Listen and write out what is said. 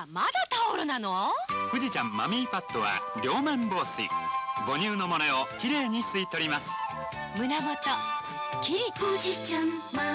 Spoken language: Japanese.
らまだタオルなの？富士ちゃんマミーパッドは両面防水。母乳の漏れをきれいに吸い取ります。胸元すっきり富士ちゃんマ